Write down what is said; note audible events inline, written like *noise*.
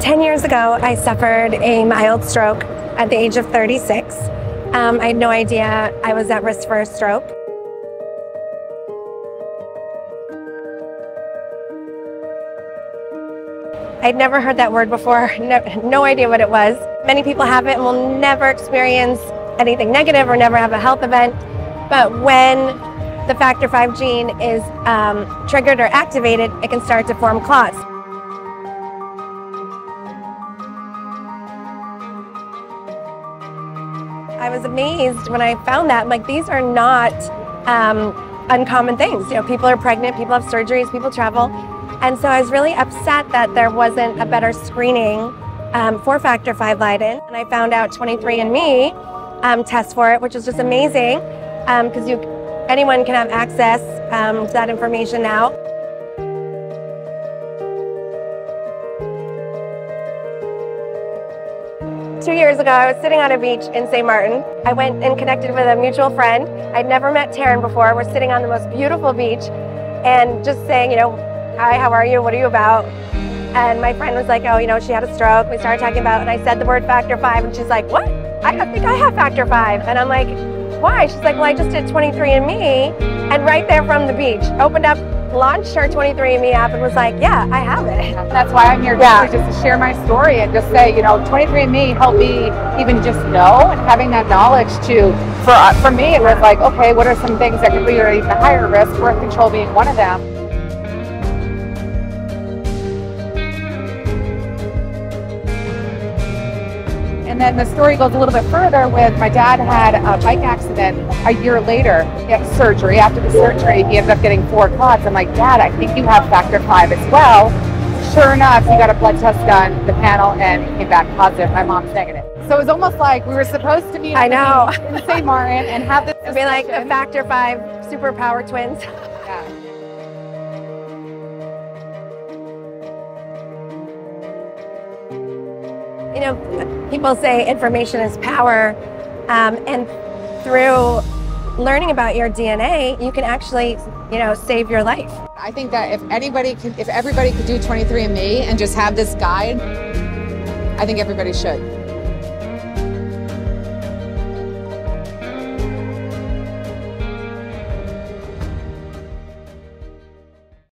10 years ago, I suffered a mild stroke at the age of 36. Um, I had no idea I was at risk for a stroke. I'd never heard that word before, *laughs* no, no, idea what it was. Many people have it and will never experience anything negative or never have a health event. But when the factor V gene is um, triggered or activated, it can start to form clots. I was amazed when I found that. I'm like, these are not um, uncommon things. You know, people are pregnant, people have surgeries, people travel. And so I was really upset that there wasn't a better screening um, for factor V Leiden. And I found out 23andMe um, test for it, which is just amazing because um, you anyone can have access um, to that information now. Two years ago, I was sitting on a beach in St. Martin. I went and connected with a mutual friend. I'd never met Tarin before. We're sitting on the most beautiful beach and just saying, you know, hi, how are you? What are you about? And my friend was like, oh, you know, she had a stroke. We started talking about, and I said the word factor five, and she's like, what? I think I have factor five. And I'm like, why? She's like, well, I just did 23andMe, and right there from the beach, opened up launched her 23andMe app and was like, yeah, I have it. *laughs* That's why I'm here yeah. just to share my story and just say, you know, 23andMe helped me even just know and having that knowledge to, for, uh, for me, it was like, okay, what are some things that could be at even higher risk, birth control being one of them. And then the story goes a little bit further with my dad had a bike accident a year later. He had surgery. After the surgery, he ended up getting four clots. I'm like, Dad, I think you have factor five as well. Sure enough, he got a blood test done, the panel, and he came back positive. My mom's negative. So it was almost like we were supposed to be I know. *laughs* in St. Martin and have this. It'd be like the factor V superpower twins. *laughs* You know, people say information is power, um, and through learning about your DNA, you can actually, you know, save your life. I think that if anybody could, if everybody could do 23andMe and just have this guide, I think everybody should.